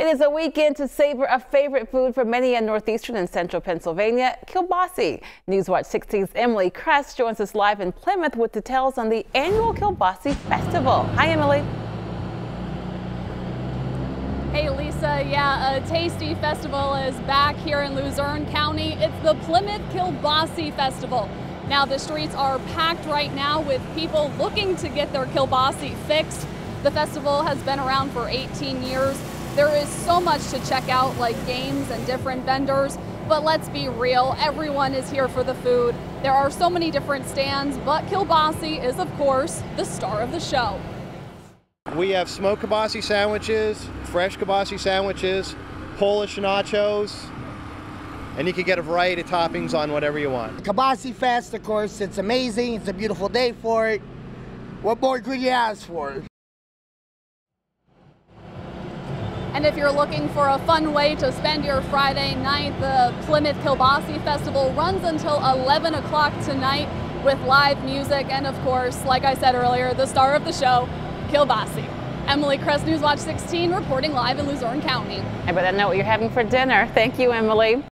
It is a weekend to savor a favorite food for many in northeastern and central Pennsylvania, kielbasi. Newswatch 16's Emily Kress joins us live in Plymouth with details on the annual Kielbasi Festival. Hi, Emily. Hey Lisa, yeah, a tasty festival is back here in Luzerne County. It's the Plymouth Kielbasi Festival. Now the streets are packed right now with people looking to get their kielbasi fixed. The festival has been around for 18 years. There is so much to check out, like games and different vendors. But let's be real, everyone is here for the food. There are so many different stands, but kielbasi is, of course, the star of the show. We have smoked kielbasi sandwiches, fresh kielbasi sandwiches, Polish nachos, and you can get a variety of toppings on whatever you want. Kielbasi Fest, of course, it's amazing. It's a beautiful day for it. What more could you ask for? And if you're looking for a fun way to spend your Friday night, the Plymouth Kielbasi Festival runs until 11 o'clock tonight with live music and, of course, like I said earlier, the star of the show, Kielbasi. Emily Kress, Newswatch 16, reporting live in Luzerne County. I better know what you're having for dinner. Thank you, Emily.